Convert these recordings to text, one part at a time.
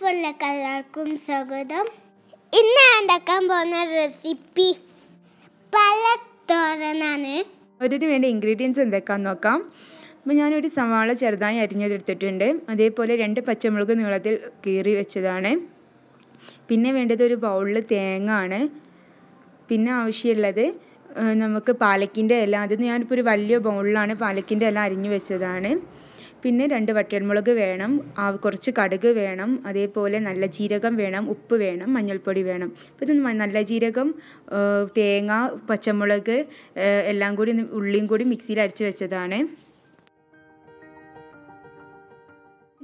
ഫുഡിലേക്ക് എല്ലാവർക്കും സ്വാഗതം. ഇന്ന് ഉണ്ടാക്കാൻ പോകുന്ന റെസിപ്പി പല തോരനാണ് ഒരു വേണ്ട ഇൻഗ്രീഡിയൻസ് എന്തൊക്കെയാണെന്ന് നോക്കാം. അപ്പോൾ ഞാനൊരു സവാള ചെറുതായി അരിഞ്ഞതെടുത്തിട്ടുണ്ട്. അതേപോലെ രണ്ട് പച്ചമുളക് നീളത്തിൽ കീറി വെച്ചതാണ്. പിന്നെ വേണ്ടത് ഒരു ബൗളിൽ തേങ്ങ ആണ് പിന്നെ ആവശ്യമുള്ളത് നമുക്ക് പാലക്കിന്റെ ഇല. അത് ഞാനിപ്പോൾ ഒരു വലിയ ബൗളിലാണ് പാലക്കിന്റെ ഇല അരിഞ്ഞു വെച്ചതാണ്. പിന്നെ രണ്ട് വട്ടൻമുളക് വേണം. കുറച്ച് കടുക് വേണം. അതേപോലെ നല്ല ജീരകം വേണം. ഉപ്പ് വേണം. മഞ്ഞൾപ്പൊടി വേണം. അപ്പോൾ ഇത് നല്ല ജീരകം തേങ്ങ പച്ചമുളക് എല്ലാം കൂടി ഉള്ളിയും കൂടി മിക്സിയിൽ അരച്ച് വെച്ചതാണ്.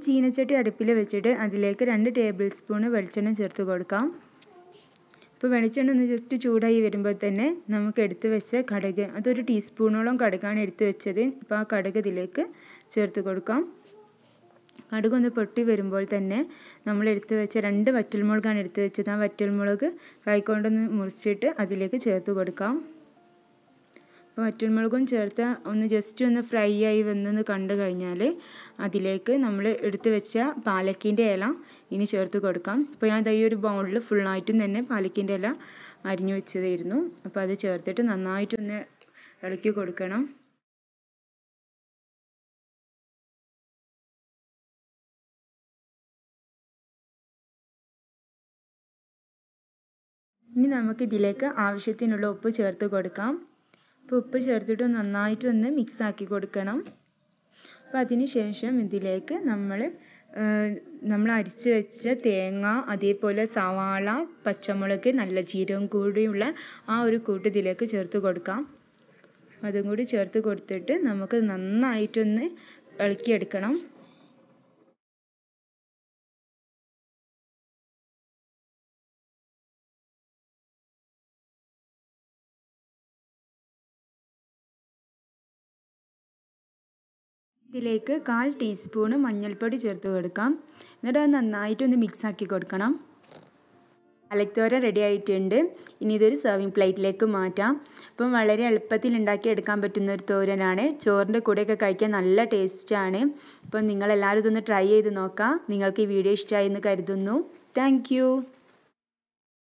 ചീനച്ചട്ടി അടുപ്പിൽ വെച്ചിട്ട് അതിലേക്ക് രണ്ട് ടേബിൾ സ്പൂണ് വെളിച്ചെണ്ണ ചേർത്ത് കൊടുക്കാം. ഇപ്പോൾ വെളിച്ചെണ്ണ ഒന്ന് ജസ്റ്റ് ചൂടായി വരുമ്പോൾ തന്നെ നമുക്ക് എടുത്ത് വെച്ച കടുക് അതൊരു ടീസ്പൂണോളം കടുകാണ് എടുത്ത് വെച്ചത്. അപ്പോൾ ആ കടുക് ഇതിലേക്ക് ചേർത്ത് കൊടുക്കാം. കടുക് ഒന്ന് പൊട്ടി വരുമ്പോൾ തന്നെ നമ്മൾ എടുത്ത് വെച്ച രണ്ട് വറ്റൽമുളകാണ് എടുത്ത് വെച്ചത്. ആ വറ്റൽമുളക് കൈക്കൊണ്ടൊന്ന് മുറിച്ചിട്ട് അതിലേക്ക് ചേർത്ത് കൊടുക്കാം. അപ്പോൾ വറ്റൽമുളകും ചേർത്ത് ഒന്ന് ജസ്റ്റ് ഒന്ന് ഫ്രൈ ആയി വന്നെന്ന് കണ്ടു കഴിഞ്ഞാൽ അതിലേക്ക് നമ്മൾ എടുത്തു വെച്ച പാലക്കിന്റെ ഇല ഇനി ചേർത്ത് കൊടുക്കാം. ഇപ്പോൾ ഞാൻ ഈ ഒരു ബൗളിൽ ഫുള്ളായിട്ടും തന്നെ പാലക്കിന്റെ ഇല അരിഞ്ഞു വെച്ചതായിരുന്നു. അപ്പോൾ അത് ചേർത്തിട്ട് നന്നായിട്ടൊന്ന് ഇളക്കി കൊടുക്കണം. ഇനി നമുക്ക് ഇതിലേക്ക് ആവശ്യത്തിനുള്ള ഉപ്പ് ചേർത്ത് കൊടുക്കാം. അപ്പോൾ ഉപ്പ് ചേർത്തിട്ട് നന്നായിട്ടൊന്ന് മിക്സ് ആക്കി കൊടുക്കണം. അപ്പോൾ അതിന് ശേഷം ഇതിലേക്ക് നമ്മൾ നമ്മൾ അരിച്ച് വെച്ച തേങ്ങ അതേപോലെ സവാള പച്ചമുളക് നല്ല ജീരകം കൂടിയുള്ള ആ ഒരു കൂട്ട് ഇതിലേക്ക് ചേർത്ത് കൊടുക്കാം. അതും കൂടി ചേർത്ത് കൊടുത്തിട്ട് നമുക്ക് നന്നായിട്ടൊന്ന് ഇളക്കിയെടുക്കണം. ഇതിലേക്ക് കാൽ ടീസ്പൂണ് മഞ്ഞൾപ്പൊടി ചേർത്ത് കൊടുക്കാം. എന്നിട്ട് അത് നന്നായിട്ടൊന്ന് മിക്സാക്കി കൊടുക്കണം. അലക്തോര റെഡി ആയിട്ടുണ്ട്. ഇനി ഇതൊരു സെർവിങ് പ്ലേറ്റിലേക്ക് മാറ്റാം. അപ്പം വളരെ എളുപ്പത്തിൽ ഉണ്ടാക്കി എടുക്കാൻ പറ്റുന്ന ഒരു തോരനാണ്. ചോറിന്റെ കൂടെയൊക്കെ കഴിക്കാൻ നല്ല ടേസ്റ്റാണ് അപ്പം നിങ്ങളെല്ലാവരും ഇതൊന്ന് ട്രൈ ചെയ്ത് നോക്കാം. നിങ്ങൾക്ക് ഈ വീഡിയോ ഇഷ്ടമായി എന്ന് കരുതുന്നു. താങ്ക്